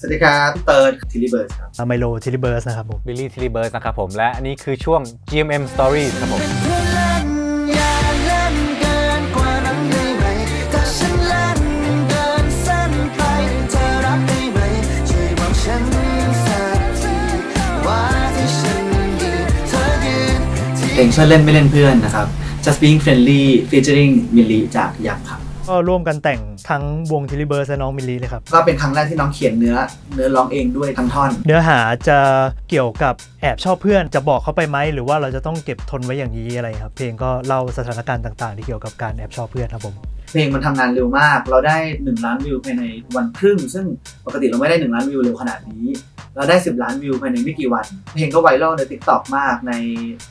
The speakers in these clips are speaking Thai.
สวัสดีครับเติร์ด Tilly Birds ครับไมโล Tilly Birds นะครับผมบิลลี่ Tilly Birds นะครับผม และอันนี้คือช่วง GMM Stories ครับผมอย่าเล่นเกินกว่านั้นได้ไหมถ้าฉันเล่นเกินเส้นไปเธอรับได้ไหมช่วยบอกฉันสักทีว่าที่ฉันยืนเธอยืนที่เพลงเพื่อนเล่นไม่เล่นเพื่อนนะครับ Just Being Friendly featuring มิลลีจาก YUPP ครับ ก็ร่วมกันแต่งทั้งวง Tilly Birds และน้องมิลลีเลยครับ ก็เป็นครั้งแรกที่น้องเขียนเนื้อ เนื้อร้องเองด้วยทั้งท่อน เนื้อหาจะเกี่ยวกับแอบชอบเพื่อนจะบอกเขาไปไหมหรือว่าเราจะต้องเก็บทนไว้อย่างนี้อะไรครับ เพลงก็เล่าสถานการณ์ต่างๆ ที่เกี่ยวกับการแอบชอบเพื่อนครับผมเพลงมันทำงานเร็วมาก เราได้1ล้านวิวภายในวันครึ่ง ซึ่งปกติเราไม่ได้1ล้านวิวเร็วขนาดนี้ เราได้ 10 ล้านวิวภายในไม่กี่วัน เพลงก็ไวรัลใน TikTok มากใน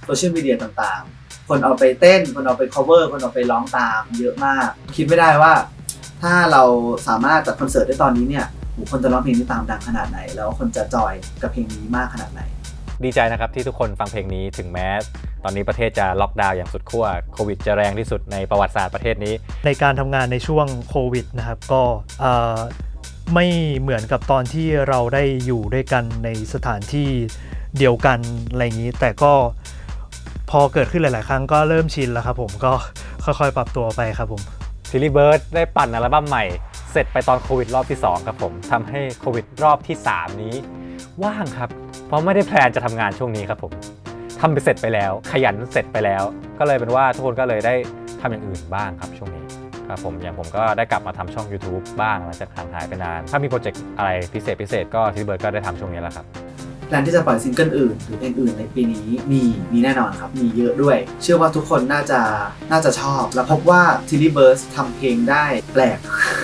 โซเชียลมีเดียต่างๆ คนเอาไปเต้น คนเอาไป cover คนเอาไปร้องตามเยอะมาก คิดไม่ได้ว่า ถ้าเราสามารถจัดคอนเสิร์ตได้ตอนนี้เนี่ยโหคนจะร้องเพลงนี้ตามดังขนาดไหน แล้วคนจะจอยกับเพลงนี้มากขนาดไหน ดีใจนะครับที่ทุกคนฟังเพลงนี้ถึงแม้ ตอนนี้ประเทศจะล็อกดาวน์อย่างสุดขั้วโควิดจะแรงที่สุดในประวัติศาสตร์ประเทศนี้ ในการทำงานในช่วงโควิดนะครับก็เอ่อไม่เหมือนกับตอนที่เราได้อยู่ด้วยกันในสถานที่เดียวกันอะไรอย่างนี้ แต่ก็ พอเกิดขึ้นหลาย ๆ ครั้งก็เริ่มชินแล้วครับผมก็ค่อย ๆ ปรับตัวไปครับผม Tilly Birds ได้ปั่นอัลบั้มใหม่ เสร็จไปตอนโควิดรอบที่ 2 ครับผมทำให้โควิดรอบที่ 3 นี้ ว่างครับ เพราะไม่ได้ plan จะทำงานช่วงนี้ครับผมทำไปเสร็จไปแล้ว ขยันเสร็จไปแล้ว ก็เลยเป็นว่าทุกคนก็เลยได้ทำอย่างอื่นบ้างครับช่วงนี้ครับผมอย่างผมก็ได้กลับมาทำช่อง YouTube บ้างหลังจากห่างหายไปนาน ถ้ามีโปรเจกต์อะไรพิเศษพิเศษก็ Tilly Birds ก็ได้ทำช่วงนี้แหละครับ plan ที่จะปล่อยซิงเกิลอื่นหรือเพลงอื่นในปีนี้มีมีแน่นอนครับ มีเยอะด้วย เชื่อว่าทุกคนน่าจะน่าจะชอบ และพบว่า Tilly Birds ทำเพลงได้แปลก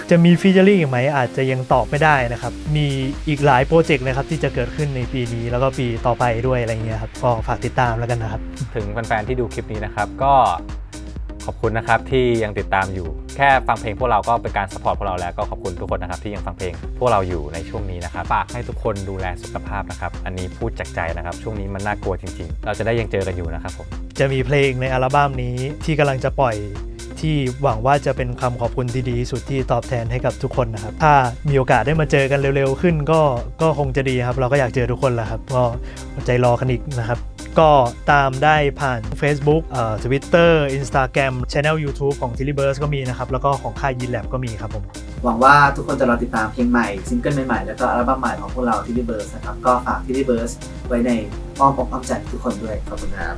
จะมี featuring อีกไหมอาจจะยังตอบไม่ได้นะครับ มีอีกหลายโปรเจกต์นะครับที่จะเกิดขึ้นในปีนี้แล้วก็ปีต่อไปด้วยอะไรเงี้ยครับก็ฝากติดตามแล้วกันนะครับ ถึงแฟนๆที่ดูคลิปนี้นะครับก็ ขอบคุณนะครับที่ยังติดตามอยู่ แค่ฟังเพลงพวกเราก็เป็นการ support พวกเราแล้วก็ขอบคุณทุกคนนะครับที่ยังฟังเพลงพวกเราอยู่ในช่วงนี้นะครับฝากให้ทุกคนดูแลสุขภาพนะครับอันนี้พูดจากใจนะครับช่วงนี้มันน่ากลัวจริง ๆ เราจะได้ยังเจอกันอยู่นะครับผมจะมีเพลงในอัลบั้มนี้ที่กำลังจะปล่อยที่หวังว่าจะเป็นคำขอบคุณที่ดีสุดที่ตอบแทนให้กับทุกคนนะครับ ถ้ามีโอกาสได้มาเจอกันเร็วๆขึ้นก็ก็คงจะดีครับ เราก็อยากเจอทุกคนแหละครับ ก็ใจรอกันอีกนะครับ ก็ตามได้ผ่าน Facebook เอ่อ Twitter Instagram Channel YouTube ของ t i l l y b u r s ก็มีนะครับ แล้วก็ของค่ายยินแลบก็มีครับผม หวังว่าทุกคนจะรอติดตามเพลงใหม่ ซิงเกิลใหม่ๆ แล้วก็อัลบั้มใหม่ของพวกเรา Tilly Birds นะครับ ก็ฝาก Tilly Birds ไว้ในอ้อมอกอ้อมใจทุกคนด้วยขอบคุณครับ